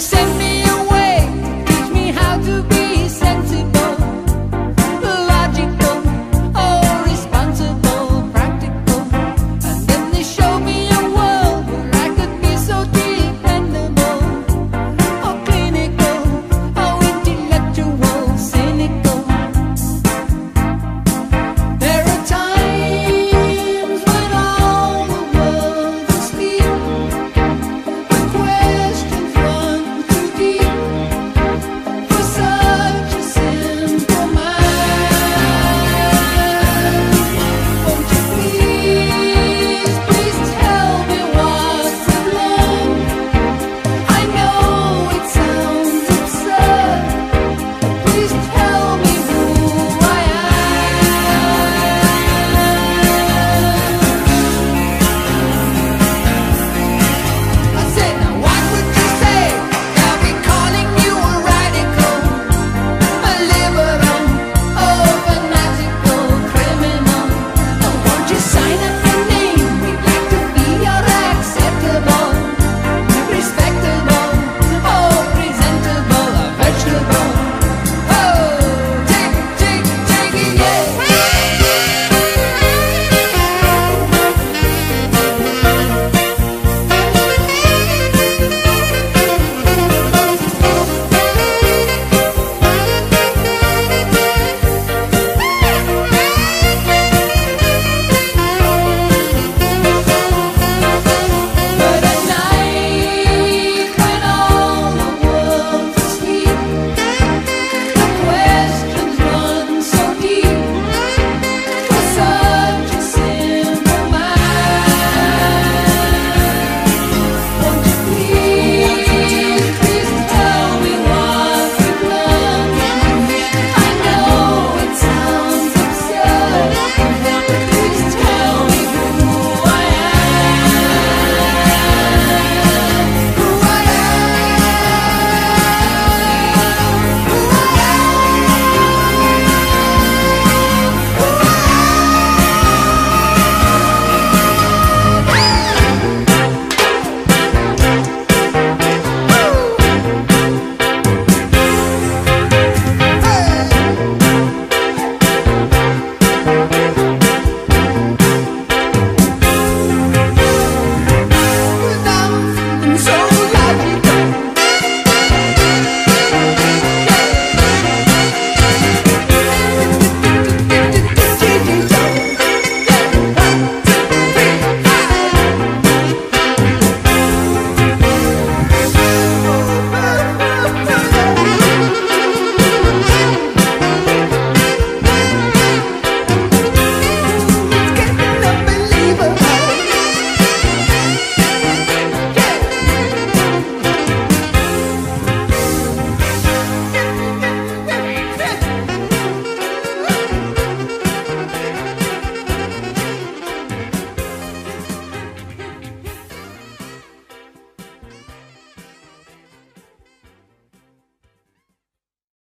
send me